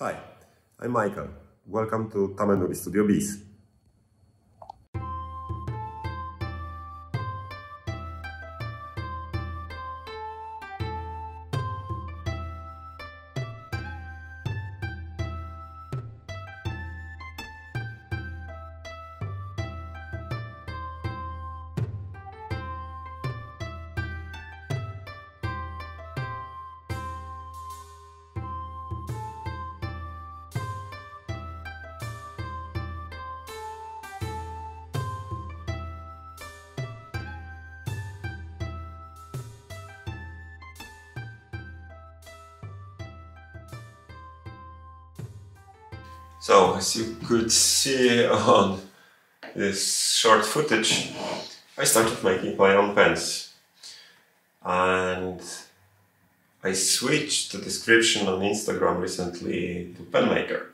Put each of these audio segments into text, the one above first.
Hi, I'm Michael. Welcome to Tamenuri Studio Bis. So as you could see on this short footage, I started making my own pens. And I switched the description on Instagram recently to pen maker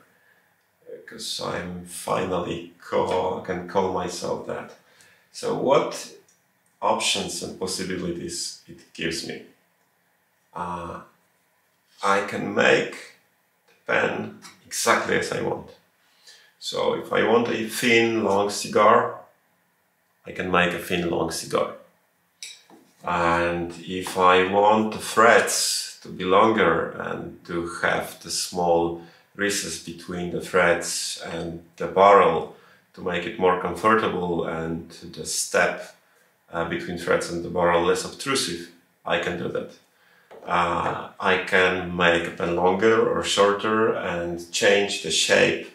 because I'm finally call, can call myself that. So what options and possibilities it gives me? Uh, I can make the pen exactly as I want. So if I want a thin, long cigar, I can make a thin, long cigar. And if I want the threads to be longer and to have the small recess between the threads and the barrel to make it more comfortable and the step uh, between threads and the barrel less obtrusive, I can do that. Uh, I can make a pen longer or shorter and change the shape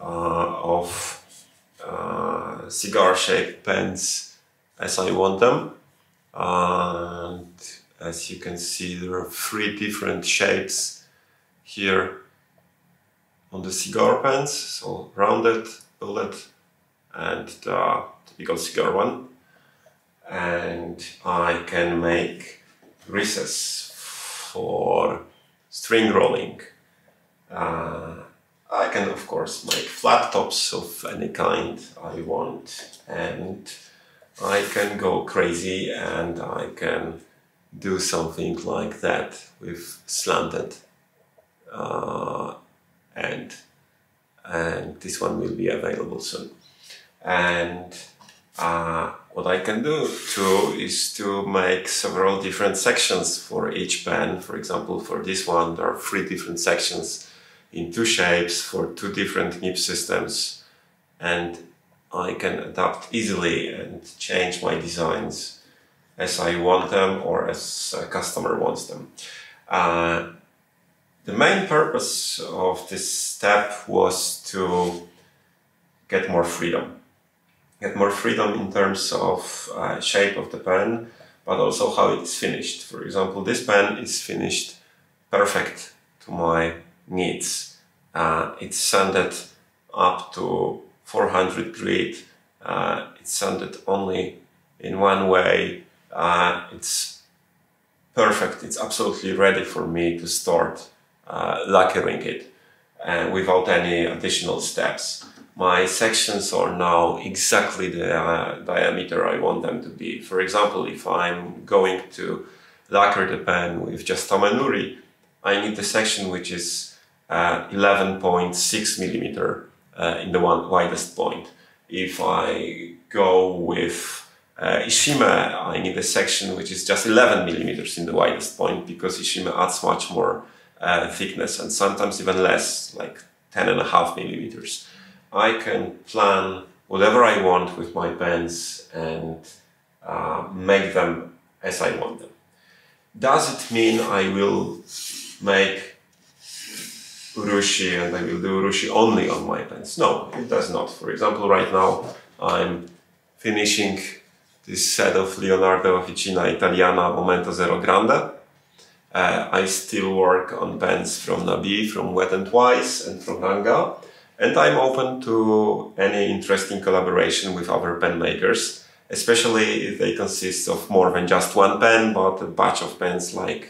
uh, of uh, cigar shaped pens as I want them. And as you can see, there are three different shapes here on the cigar pens. So rounded, bullet, and the typical cigar one. And I can make recess for string rolling. Uh, I can of course make flat tops of any kind I want and I can go crazy and I can do something like that with slanted uh, end and this one will be available soon and uh, what I can do too is to make several different sections for each pen. For example, for this one, there are three different sections in two shapes for two different nib systems. And I can adapt easily and change my designs as I want them or as a customer wants them. Uh, the main purpose of this step was to get more freedom get more freedom in terms of uh, shape of the pen, but also how it's finished. For example, this pen is finished perfect to my needs. Uh, it's sanded up to 400 grit. Uh, it's sanded only in one way. Uh, it's perfect. It's absolutely ready for me to start uh, lacquering it uh, without any additional steps my sections are now exactly the uh, diameter I want them to be. For example, if I'm going to lacquer the pen with just Tamenuri, I need the section which is uh, 11.6 millimeter uh, in the one widest point. If I go with uh, Ishime, I need a section which is just 11 millimeters in the widest point because Ishime adds much more uh, thickness and sometimes even less, like 10 and a half millimeters. I can plan whatever I want with my pens and uh, make them as I want them. Does it mean I will make urushi and I will do urushi only on my pens? No, it does not. For example, right now I'm finishing this set of Leonardo Officina Italiana Momento Zero Grande. Uh, I still work on pens from Nabi, from Wet and Wise and from Ranga. And I'm open to any interesting collaboration with other pen makers, especially if they consist of more than just one pen, but a batch of pens like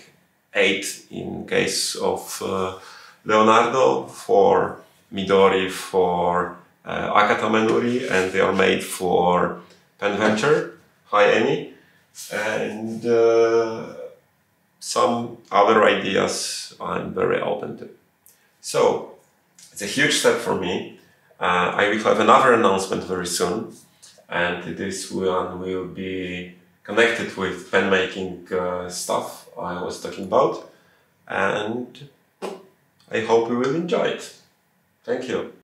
eight in case of uh, Leonardo, for Midori, for uh, Aka Tamenuri, and they are made for Pen Venture, High Any, and uh, some other ideas I'm very open to. So, It's a huge step for me. Uh, I will have another announcement very soon, and this one will be connected with pen making uh, stuff I was talking about, and I hope you will enjoy it. Thank you.